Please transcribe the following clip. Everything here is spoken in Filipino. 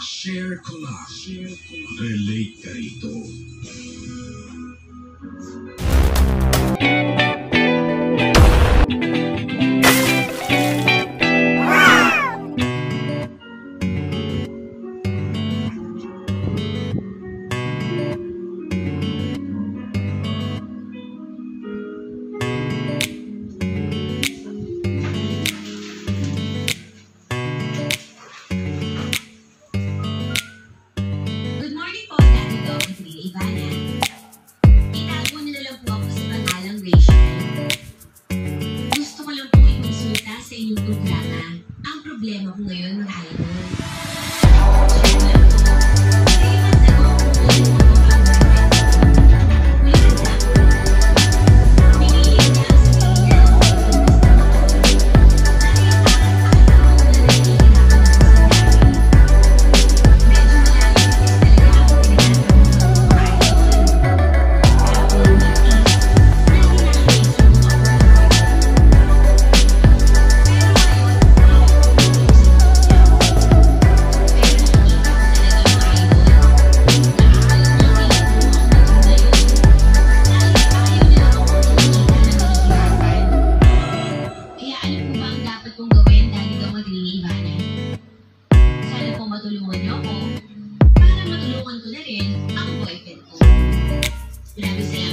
Share ko lang. Relate ka. inyong programa. Ang problema ko ngayon, mga idol. Para matulungan ko na rin ang boyfriend ko. Grabe sila